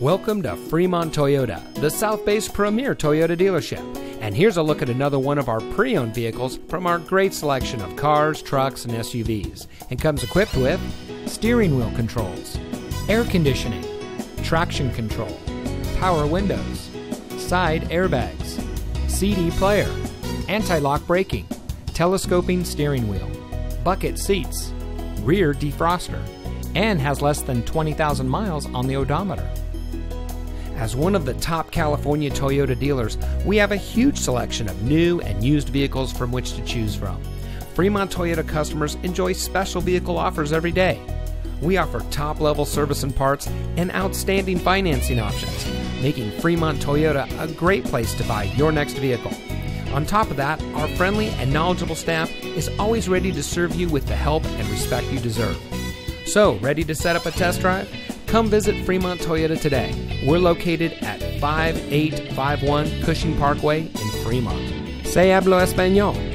Welcome to Fremont Toyota, the South Bay's premier Toyota dealership. And here's a look at another one of our pre owned vehicles from our great selection of cars, trucks, and SUVs. And comes equipped with steering wheel controls, air conditioning, traction control, power windows, side airbags, CD player, anti lock braking, telescoping steering wheel, bucket seats, rear defroster, and has less than 20,000 miles on the odometer. As one of the top California Toyota dealers, we have a huge selection of new and used vehicles from which to choose from. Fremont Toyota customers enjoy special vehicle offers every day. We offer top level service and parts and outstanding financing options, making Fremont Toyota a great place to buy your next vehicle. On top of that, our friendly and knowledgeable staff is always ready to serve you with the help and respect you deserve. So, ready to set up a test drive? Come visit Fremont Toyota today. We're located at 5851 Cushing Parkway in Fremont. Se hablo español.